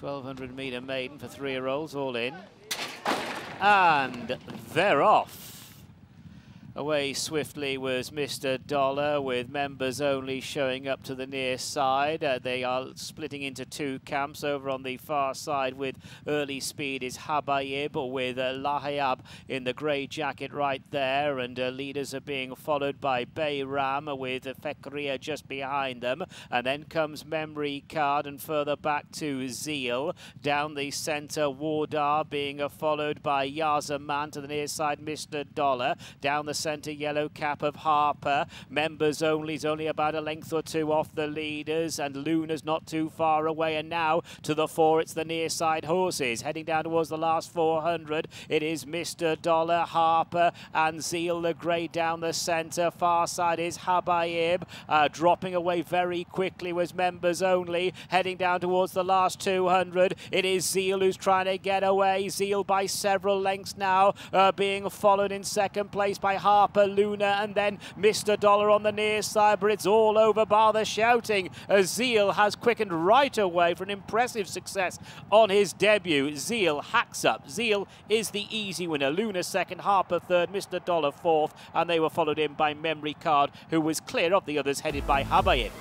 1200 metre maiden for three-year-olds, all in. And they're off. Away swiftly was Mr. Dollar with members only showing up to the near side. Uh, they are splitting into two camps over on the far side with early speed is Habayib with uh, Lahayab in the grey jacket right there and uh, leaders are being followed by Bayram with Fekria just behind them and then comes Memory Card and further back to Zeal. Down the centre Wardar being uh, followed by Yazaman to the near side Mr. Dollar. Down the centre yellow cap of Harper. Members only is only about a length or two off the leaders and Luna's not too far away. And now to the four it's the near side horses. Heading down towards the last 400 it is Mr. Dollar, Harper and Zeal the grey down the centre far side is Habayib uh, dropping away very quickly was members only. Heading down towards the last 200 it is Zeal who's trying to get away. Zeal by several lengths now uh, being followed in second place by Harper Harper, Luna, and then Mr. Dollar on the near side, but it's all over bar the shouting. Zeal has quickened right away for an impressive success on his debut. Zeal hacks up. Zeal is the easy winner. Luna second, Harper third, Mr. Dollar fourth, and they were followed in by Memory Card, who was clear of the others, headed by Habayib.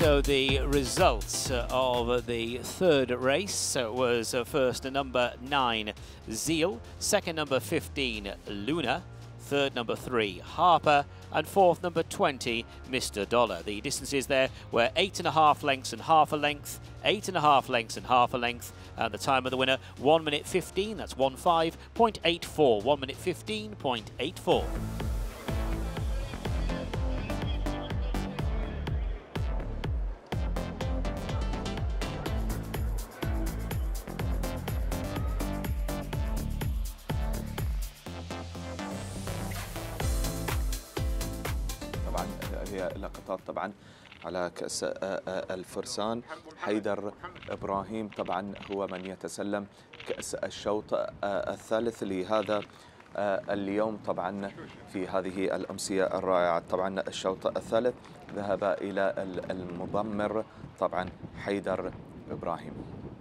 So the results of the third race was uh, first number 9, Zeal, second number 15, Luna, third number 3, Harper, and fourth number 20, Mr. Dollar. The distances there were eight and a half lengths and half a length, eight and a half lengths and half a length, and the time of the winner, 1 minute 15, that's 1.5.84, 1 minute 15.84. طبعا هي لقطات طبعا على كأس الفرسان. حيدر إبراهيم طبعا هو من يتسلم كأس الشوط الثالث لهذا اليوم طبعا في هذه الأمسية الرائعة. طبعا الشوط الثالث ذهب إلى المضمر طبعا حيدر إبراهيم.